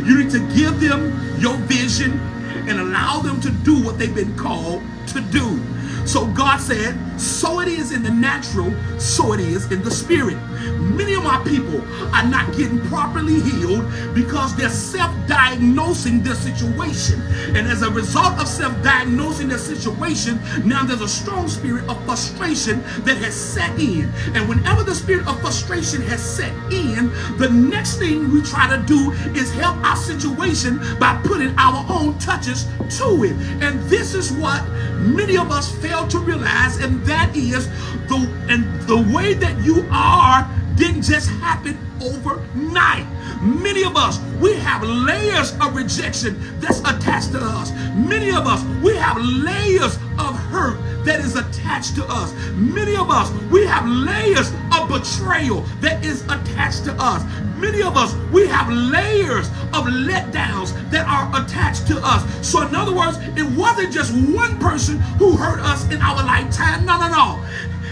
You need to give them your vision and allow them to do what they've been called to do. So God said, so it is in the natural, so it is in the spirit. Many of my people are not getting properly healed because they're self-diagnosing their situation. And as a result of self-diagnosing their situation, now there's a strong spirit of frustration that has set in. And whenever the spirit of frustration has set in, the next thing we try to do is help our situation by putting our own touches to it. And this is what many of us fail to realize, and that is the and the way that you are didn't just happen overnight. Many of us, we have layers of rejection that's attached to us. Many of us, we have layers of hurt that is attached to us. Many of us, we have layers of betrayal that is attached to us. Many of us, we have layers of letdowns that are attached to us. So, in other words, it wasn't just one person who hurt us in our lifetime. No, no, no.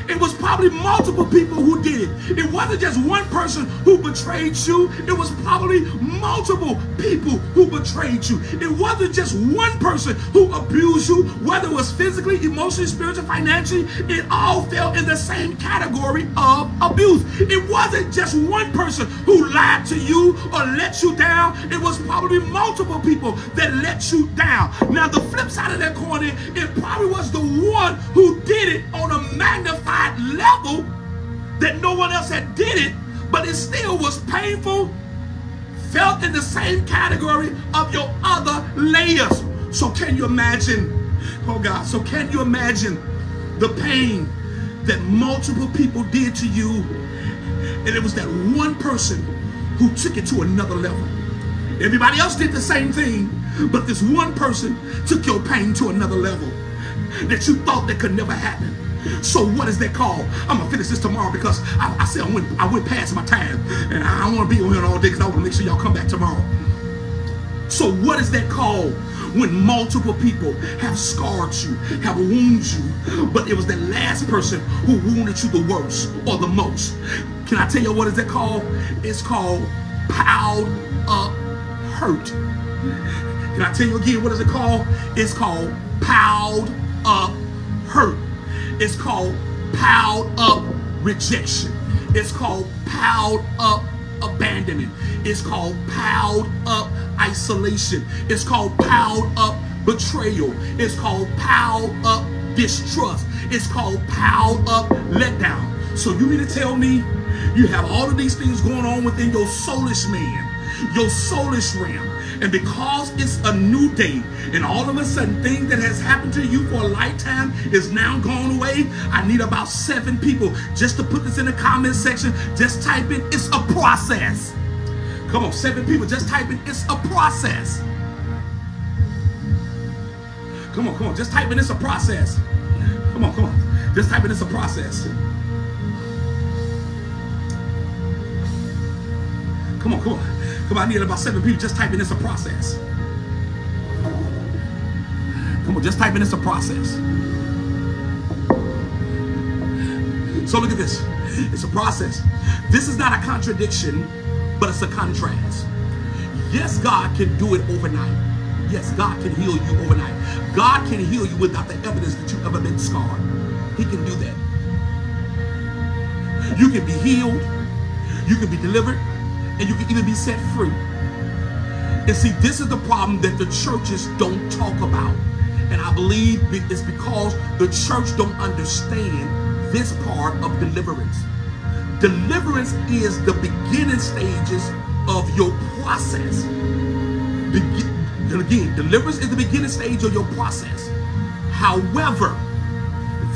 It was probably multiple people who did it. It wasn't just one person who betrayed you. It was probably multiple people who betrayed you. It wasn't just one person who abused you, whether it was physically, emotionally, spiritually, financially. It all fell in the same category of abuse. It wasn't just one person who lied to you or let you down. It was probably multiple people that let you down. Now, the flip side of that coin, it probably was the one who did it on a magnified level that no one else had did it, but it still was painful, felt in the same category of your other layers. So can you imagine, oh God, so can you imagine the pain that multiple people did to you and it was that one person who took it to another level. Everybody else did the same thing, but this one person took your pain to another level that you thought that could never happen. So what is that called? I'm gonna finish this tomorrow because I, I said I went, I went past my time and I to be on here all day because I want to make sure y'all come back tomorrow. So what is that called? When multiple people have scarred you, have wounded you, but it was that last person who wounded you the worst or the most. Can I tell you what is that called? It's called piled up hurt. Can I tell you again what is it called? It's called piled up hurt. It's called piled up rejection. It's called piled up abandonment. It's called piled up isolation. It's called piled up betrayal. It's called piled up distrust. It's called piled up letdown. So you mean to tell me you have all of these things going on within your soulish man, your soulish realm, and because it's a new day, and all of a sudden thing that has happened to you for a lifetime is now gone away, I need about seven people just to put this in the comment section. Just type in, it's a process. Come on, seven people, just type in, it's a process. Come on, come on, just type in, it's a process. Come on, come on, just type in, it's a process. Come on, come on. Come on, I need about seven people. Just type in it's a process. Come on, just type in it's a process. So look at this. It's a process. This is not a contradiction, but it's a contrast. Yes, God can do it overnight. Yes, God can heal you overnight. God can heal you without the evidence that you've ever been scarred. He can do that. You can be healed. You can be delivered and you can even be set free. And see, this is the problem that the churches don't talk about. And I believe it's because the church don't understand this part of deliverance. Deliverance is the beginning stages of your process. Be- again, deliverance is the beginning stage of your process. However,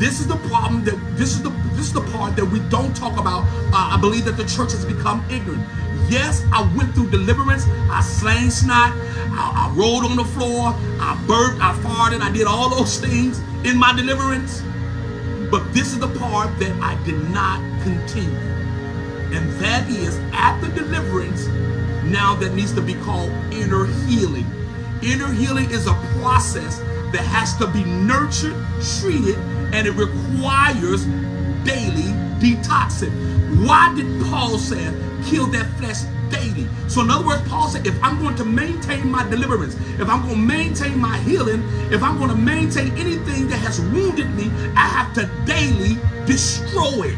this is the problem that this is the this is the part that we don't talk about. Uh, I believe that the church has become ignorant. Yes, I went through deliverance. I slang snot. I, I rolled on the floor. I burped. I farted. I did all those things in my deliverance. But this is the part that I did not continue. And that is at the deliverance, now that needs to be called inner healing. Inner healing is a process that has to be nurtured, treated, and it requires daily detoxing. Why did Paul say kill that flesh daily? So in other words, Paul said, if I'm going to maintain my deliverance, if I'm going to maintain my healing, if I'm going to maintain anything that has wounded me, I have to daily destroy it.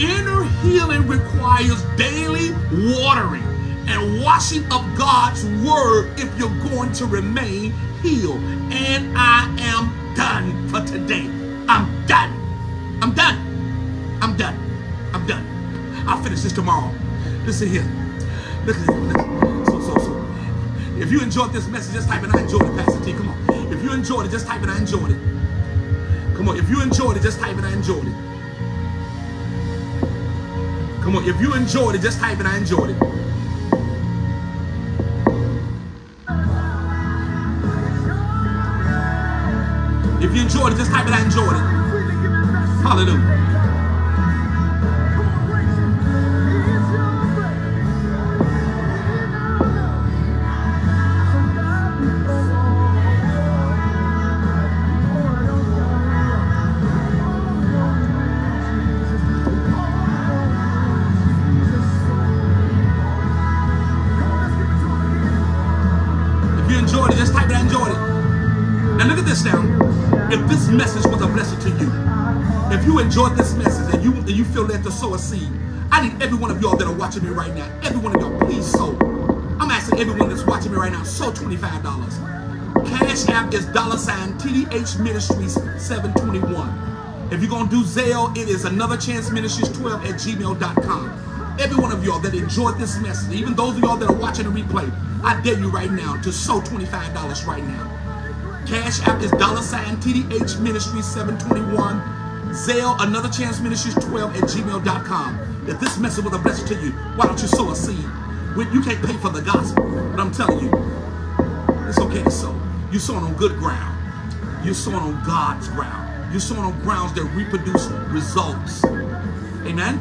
Inner healing requires daily watering and washing of God's word if you're going to remain healed. And I am done for today. I'm done. I'm done. I'm done. I'm done. I'll finish this tomorrow. Listen here. Listen, listen. So, so, so. If you enjoyed this message, just type in I enjoyed it, Pastor T. Come on. If you enjoyed it, just type in I enjoyed it. Come on. If you enjoyed it, just type in I enjoyed it. Come on. If you enjoyed it, just type in I enjoyed it. If you enjoyed it, just type it I enjoyed it. Hallelujah. Enjoyed this message and you and you feel led to sow a seed, I need every one of y'all that are watching me right now, every one of y'all, please sow. I'm asking everyone that's watching me right now, sow $25. Cash app is dollar sign TDH Ministries 721. If you're going to do Zelle, it is another chance ministries 12 at gmail.com. Every one of y'all that enjoyed this message, even those of y'all that are watching the replay, I dare you right now to sow $25 right now. Cash app is dollar sign TDH Ministries 721. Zelle, another chance ministries 12 at gmail.com. If this message was a blessing to you, why don't you sow a seed? You can't pay for the gospel, but I'm telling you, it's okay to sow. You're sowing on good ground. You're sowing on God's ground. You're sowing on grounds that reproduce results. Amen?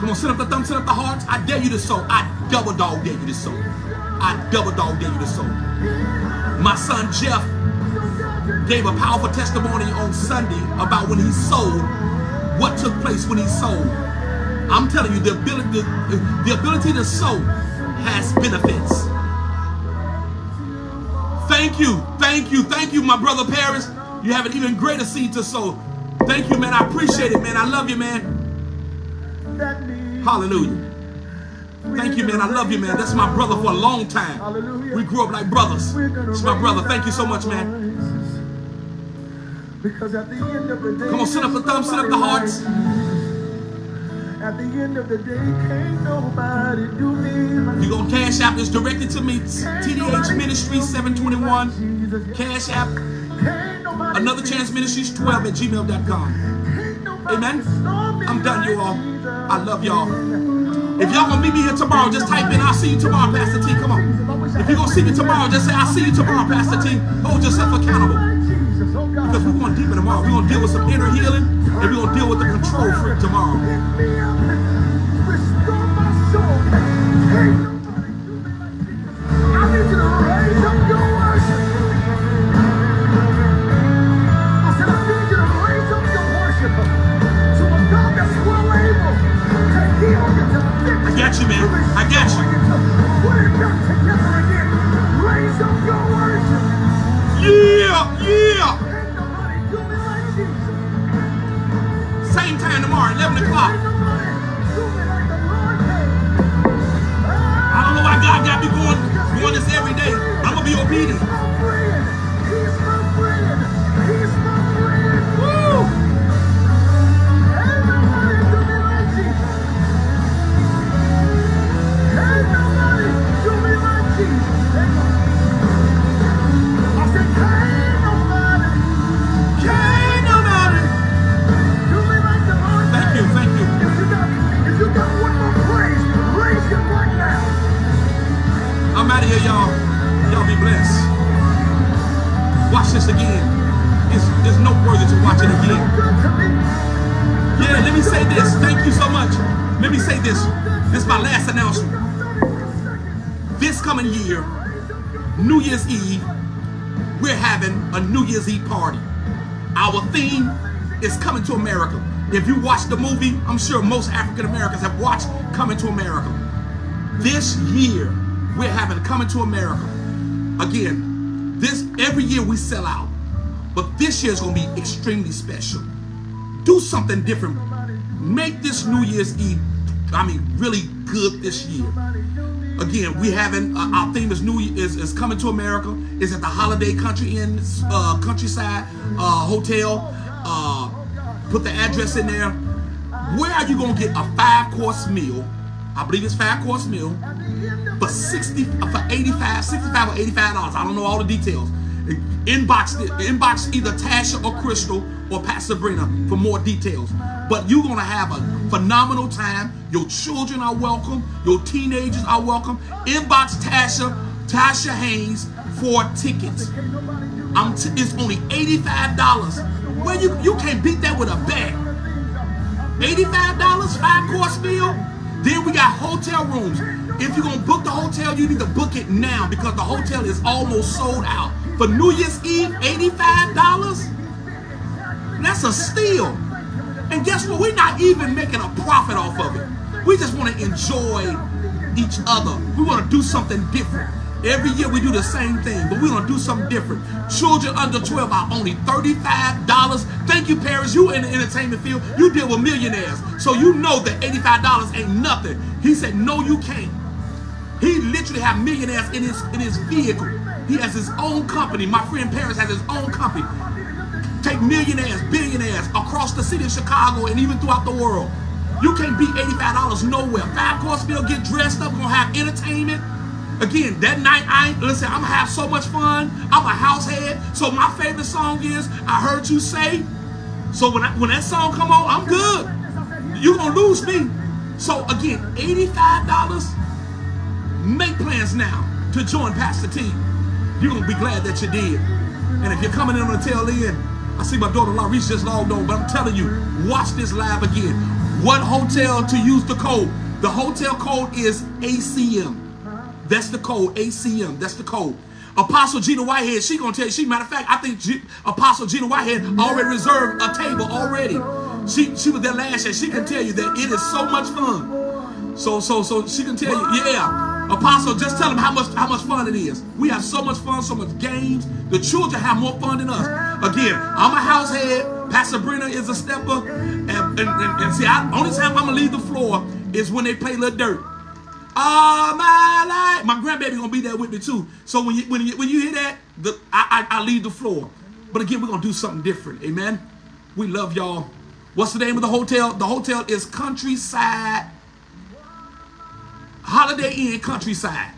Come on, set up the thumb, set up the hearts. I dare you to sow. I double dog dare you to sow. I double dog dare you to sow. My son Jeff gave a powerful testimony on Sunday about when he sold, what took place when he sold. I'm telling you, the ability, the, ability to sow has benefits. Thank you, thank you, thank you, my brother Paris. You have an even greater seed to sow. Thank you, man. I appreciate it, man. I love you, man. Hallelujah. Thank you, man. I love you, man. That's my brother for a long time. We grew up like brothers. It's my brother. Thank you so much, man. Because at the end of the day, Come on, sit up the thumb, sit up the hearts. At the end of the day, can't nobody do me like You gonna cash app is directed to me. TDH Ministries 721. Jesus. Cash app. Another chance ministries 12 at gmail.com. Amen. I'm done, you all. I love y'all. If y'all gonna meet me here tomorrow, just type in I'll see you tomorrow, Pastor T. Come on. If you're gonna see me tomorrow, just say I'll see you tomorrow, Pastor T. Hold yourself accountable. Because we're going deeper tomorrow. We're going to deal with some inner healing and we're going to deal with the control freak tomorrow. I need you to raise up your sure most African Americans have watched Coming to America. This year, we're having Coming to America. Again, this every year we sell out, but this year is going to be extremely special. Do something different. Make this New Year's Eve, I mean, really good this year. Again, we having uh, our theme is New is, is coming to America. Is at the Holiday Country Inn uh, Countryside uh, Hotel. Uh, put the address in there. Where are you gonna get a five course meal? I believe it's five course meal for 60 for 85 65 or 85 dollars. I don't know all the details. Inbox inbox either tasha or crystal or Pat Sabrina for more details. But you're gonna have a phenomenal time. Your children are welcome. Your teenagers are welcome. Inbox tasha tasha haynes for tickets. I'm t- it's only $85 where you you can't beat that with a bag $85, five course meal. Then we got hotel rooms. If you're gonna book the hotel, you need to book it now because the hotel is almost sold out. For New Year's Eve, $85? That's a steal. And guess what? We're not even making a profit off of it. We just want to enjoy each other. We want to do something different. Every year we do the same thing, but we're gonna do something different. Children under 12 are only $35. Thank you, Paris. You in the entertainment field, you deal with millionaires. So you know that $85 ain't nothing. He said, no, you can't. He literally have millionaires in his in his vehicle. He has his own company. My friend Paris has his own company. Take millionaires, billionaires across the city of Chicago and even throughout the world. You can't beat $85 nowhere. Five course meal, get dressed up, gonna have entertainment. Again, that night I listen, I'm gonna have so much fun. I'm a house head. So my favorite song is I Heard You Say. So when I, when that song come on, I'm good. You gonna lose me. So again, $85. Make plans now to join Pastor T. You're gonna be glad that you did. And if you're coming in on the tail end, I see my daughter Laurice just logged on, but I'm telling you, watch this live again. What hotel to use the code? The hotel code is ACM. That's the code, ACM. That's the code. Apostle Gina Whitehead, she gonna tell you. She matter of fact, I think G, Apostle Gina Whitehead already reserved a table already. She she was there last year. She can tell you that it is so much fun. So so so she can tell you, yeah. Apostle, just tell them how much how much fun it is. We have so much fun, so much games. The children have more fun than us. Again, I'm a house head. Pastor Brenner is a stepper. And, and, and, and see, I, only time I'm gonna leave the floor is when they play Lil Durk. All my life. My grandbaby gonna be there with me too. So when you when you, when you hear that, the, I, I I leave the floor. But again, we're gonna do something different. Amen. We love y'all. What's the name of the hotel? The hotel is Countryside Holiday Inn Countryside.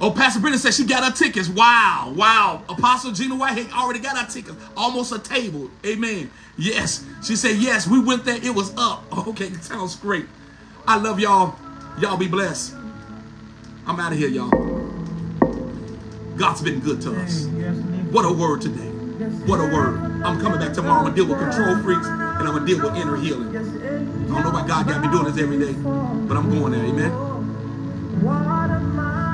Oh, Pastor Brennan said she got her tickets. Wow, wow. Apostle Gina Whitehead already got her tickets. Almost a table. Amen. Yes. She said, yes, we went there. It was up. Okay, sounds great. I love y'all. Y'all be blessed. I'm out of here, y'all. God's been good to us. What a word today. What a word. I'm coming back tomorrow. I'm going to deal with control freaks and I'm going to deal with inner healing. I don't know why God got me doing this every day, but I'm going there. Amen.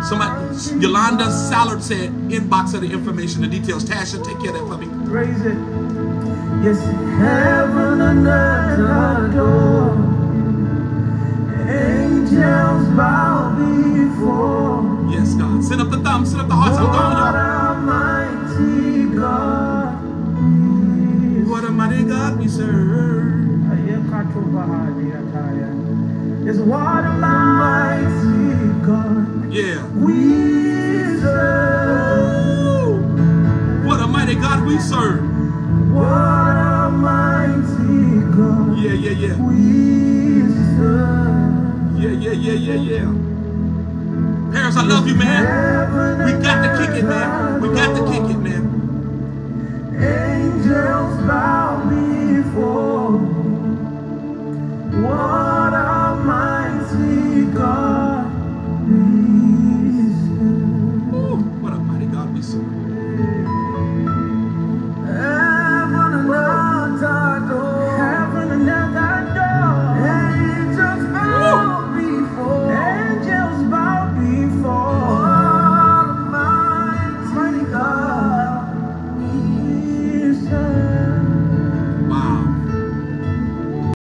Somebody, Yolanda Sallard said, inbox of the information, the details. Tasha, take care of that for me. Praise it. Yes, heaven and earth adore. Angels bow before. Yes, God. Send up the thumb, send up the hearts. I'm What going, y'all. a mighty God. is. What a mighty God we serve. Yes, what a mighty God Yeah. we serve. What a mighty God we serve. What a mighty God Yeah, yeah, yeah. we serve yeah, yeah, yeah. Paris, I love you, man. We got to kick it, man. We got to kick it, man. Angels bow before one.